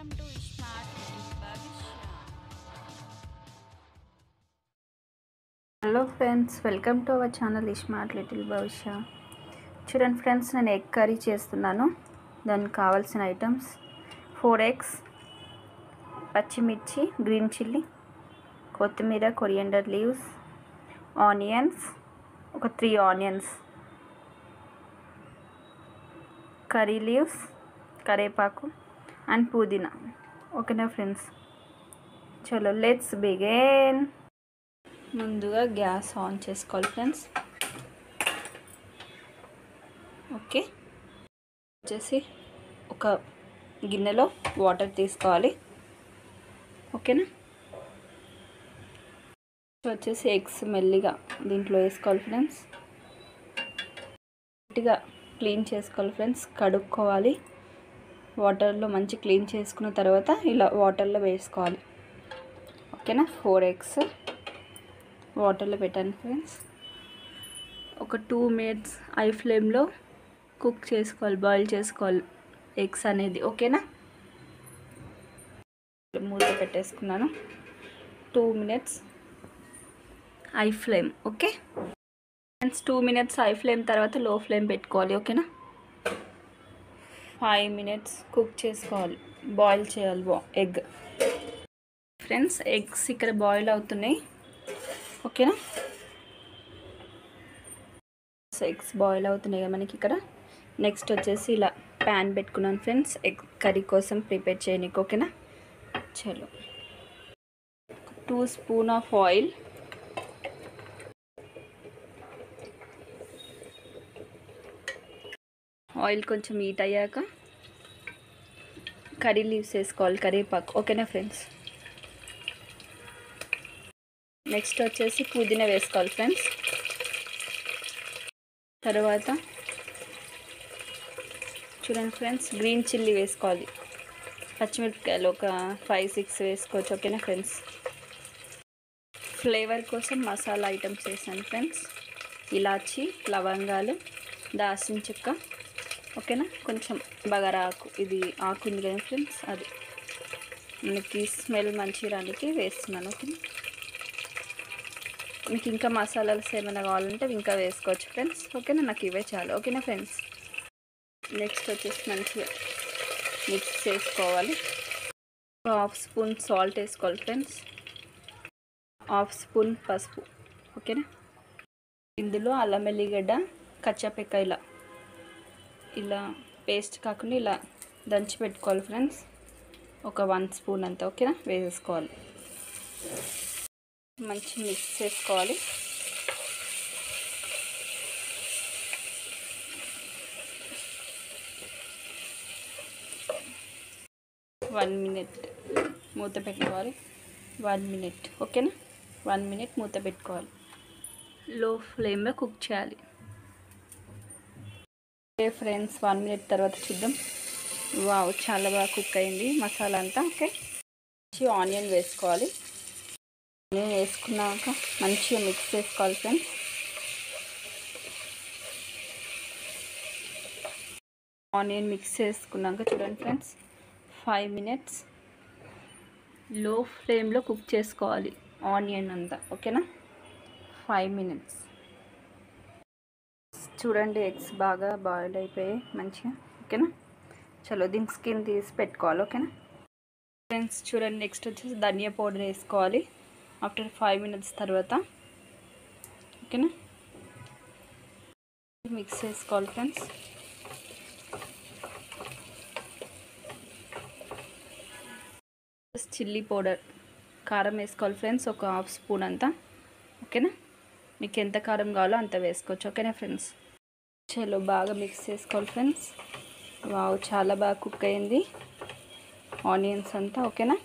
Welcome to smart Bhavishya hello friends welcome to our channel smart little Bhavishya చూడండి friends నేను egg curry చేస్తున్నాను. దానికి కావాల్సిన items four eggs పచ్చిమిర్చి green chilli కొత్తిమీర కొరియండర్ లీవ్స్ ఆనియన్స్ ఒక త్రీ ఆనియన్స్ కర్రీ లీవ్స్ కరేపాకు and పుదీనా. ఓకేనా ఫ్రెండ్స్? చలో లెట్స్ బిగేన్. ముందుగా గ్యాస్ ఆన్ చేసుకోవాలి ఫ్రెండ్స్. ఓకే. వచ్చేసి ఒక గిన్నెలో వాటర్ తీసుకోవాలి. ఓకేనా? వచ్చేసి ఎగ్స్ మెల్లిగా దీంట్లో వేసుకోవాలి ఫ్రెండ్స్. గట్టిగా క్లీన్ చేసుకోవాలి ఫ్రెండ్స్. కడుక్కోవాలి. వాటర్లో మంచి క్లీన్ చేసుకున్న తర్వాత ఇలా వాటర్లో వేసుకోవాలి. ఓకేనా? ఫోర్ ఎగ్స్ వాటర్లో పెట్టాను ఫ్రెండ్స్. ఒక టూ మినిట్స్ ఐ ఫ్లేమ్లో కుక్ చేసుకోవాలి బాయిల్ చేసుకోవాలి ఎగ్స్ అనేది. ఓకేనా? మూత పెట్టేసుకున్నాను. Two minutes high flame. Okay? Friends two minutes high flame తర్వాత లో ఫ్లేమ్ పెట్టుకోవాలి. ఓకేనా? ఫైవ్ మినిట్స్ కుక్ చేసుకోవాలి. బాయిల్ చేయాలి. ఎగ్. ఫ్రెండ్స్ ఎగ్స్ ఇక్కడ బాయిల్ అవుతున్నాయి. ఓకేనా? ఎగ్స్ బాయిల్ అవుతున్నాయి కదా మనకి ఇక్కడ. నెక్స్ట్ వచ్చేసి ఇలా ప్యాన్ పెట్టుకున్నాను ఫ్రెండ్స్. ఎగ్ కర్రీ కోసం ప్రిపేర్ చేయడానికి ఓకేనా? చలో. Two spoon of oil oil కొంచెం హీట్ అయ్యాక కర్రీ లీవ్స్ వేసుకోవాలి కరివేపాకు. ఓకేనా ఫ్రెండ్స్? నెక్స్ట్ వచ్చేసి పుదీనా వేసుకోవాలి ఫ్రెండ్స్. తర్వాత చూడండి ఫ్రెండ్స్ గ్రీన్ చిల్లీ వేసుకోవాలి. పచ్చిమిరపకాయలు ఒక ఫైవ్ సిక్స్ వేసుకోవచ్చు. ఓకేనా ఫ్రెండ్స్? ఫ్లేవర్ కోసం మసాలా ఐటమ్స్ వేసాను ఫ్రెండ్స్. ఇలాచి లవంగాలు దాల్చిన చెక్క ఓకేనా? కొంచెం బగారా ఆకు ఇది ఆకు ఉంది కదా ఫ్రెండ్స్? అది. మనకి స్మెల్ మంచి రానికి వేస్తున్నాను ఓకే మీకు ఇంకా మసాలాస్ ఏమైనా కావాలంటే ఇంకా వేసుకోవచ్చు ఫ్రెండ్స్. ఓకేనా? నాకు ఇవే చాలు. ఓకేనా ఫ్రెండ్స్? నెక్స్ట్ వచ్చేసి మంచిగా మిక్స్ చేసుకోవాలి. హాఫ్ స్పూన్ సాల్ట్ వేసుకోవాలి ఫ్రెండ్స్. హాఫ్ స్పూన్ పసుపు. ఓకేనా? ఇందులో అల్లం వెల్లిగడ్డ కచ్చాపెక్క ఇలా ఇలా పేస్ట్ కాకుండా ఇలా దంచి పెట్టుకోవాలి ఫ్రెండ్స్ ఒక వన్ స్పూన్ అంతా ఓకేనా వేసేసుకోవాలి. మంచి మిక్స్ చేసుకోవాలి. వన్ మినిట్ మూత పెట్టుకోవాలి. వన్ మినిట్ ఓకేనా వన్ మినిట్ మూత పెట్టుకోవాలి. లో ఫ్లేమ్లో కుక్ చేయాలి. ఫ్రెండ్స్ వన్ మినిట్ తర్వాత చూద్దాం. వావ్ చాలా బాగా కుక్ అయింది మసాలా అంతా. ఓకే. మంచి ఆనియన్ వేసుకోవాలి. ఆనియన్ వేసుకున్నాక మంచిగా మిక్స్ చేసుకోవాలి ఫ్రెండ్స్. ఆనియన్ మిక్స్ చేసుకున్నాక చూడండి ఫ్రెండ్స్. ఫైవ్ మినిట్స్లో ఫ్లేమ్లో కుక్ చేసుకోవాలి ఆనియన్ అంతా. ఓకేనా? Five minutes. చూడండి ఎగ్స్ బాగా బాయిల్ అయిపోయాయి మంచిగా ఓకేనా? చలో దీనికి స్కిన్ తీసి పెట్టుకోవాలి ఓకేనా? ఫ్రెండ్స్ చూడండి నెక్స్ట్ వచ్చేసి ధనియా పౌడర్ వేసుకోవాలి ఆఫ్టర్ ఫైవ్ మినిట్స్ తర్వాత ఓకేనా? మిక్స్ చేసుకోవాలి ఫ్రెండ్స్ చిల్లీ పౌడర్ కారం వేసుకోవాలి ఫ్రెండ్స్ ఒక హాఫ్ స్పూన్ అంతా ఓకేనా? మీకు ఎంత కారం కావాలో అంత వేసుకోవచ్చు ఓకేనా ఫ్రెండ్స్ చలో బాగా మిక్స్ చేసుకోవాలి ఫ్రెండ్స్. వావ్ చాలా బాగా కుక్ అయింది. ఆనియన్స్ అంతా ఓకేనా?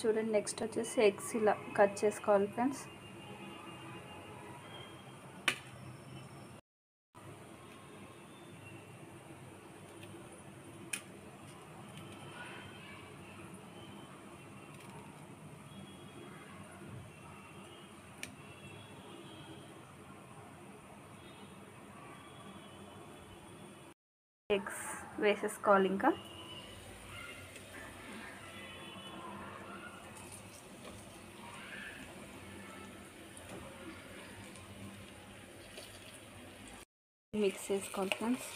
చూడండి నెక్స్ట్ వచ్చేసి ఎగ్స్ ఇలా కట్ చేసుకోవాలి ఫ్రెండ్స్. ఎగ్స్ వేసేసుకోవాలి ఇంకా మిక్స్ చేసుకోవాలి ఫ్రెండ్స్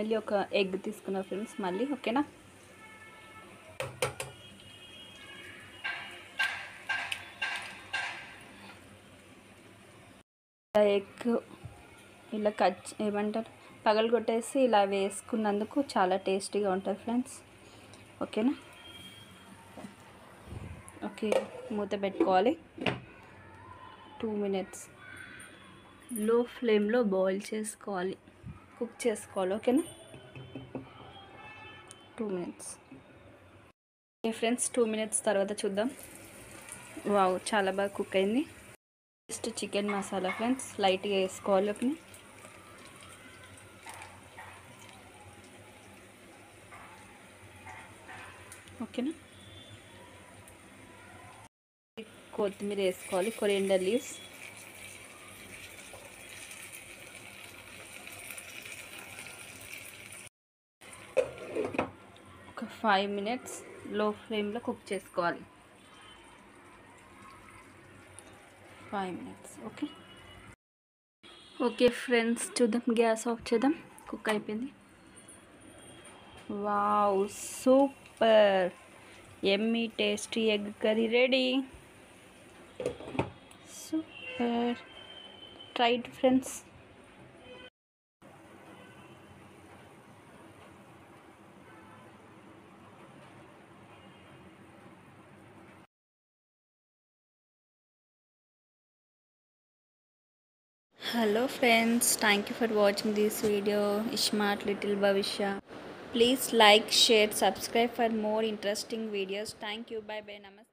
మళ్ళీ ఒక ఎగ్ తీసుకున్నా ఫ్రెండ్స్ మళ్ళీ ఓకేనా? ఎగ్ ఇలా కట్ ఏమంటారు పగలు కొట్టేసి ఇలా వేసుకున్నందుకు చాలా టేస్టీగా ఉంటుంది ఫ్రెండ్స్. ఓకేనా? ఓకే మూత పెట్టుకోవాలి. టూ మినిట్స్లో ఫ్లేమ్లో బాయిల్ చేసుకోవాలి. కుక్ చేసుకోవాలి ఓకేనా? Two minutes okay friends two minutes తర్వాత చూద్దాం. వావ్ చాలా బాగా కుక్ అయింది. జస్ట్ చికెన్ మసాలా ఫ్రెండ్స్ లైట్గా వేసుకోవాలి ఓకే ఓకేనా? కొత్తిమీర వేసుకోవాలి కొరియండర్ లీవ్స్. ఫైవ్ మినిట్స్లో ఫ్లేమ్లో కుక్ చేసుకోవాలి. Five minutes okay? Okay friends చూద్దాం గ్యాస్ ఆఫ్ చేద్దాం. కుక్ అయిపోయింది. Wow super! Yummy tasty egg curry ready. Super! Tried friends. Hello friends thank you for watching this video smart little Bhavishya please like share subscribe for more interesting videos thank you bye bye నమస్తే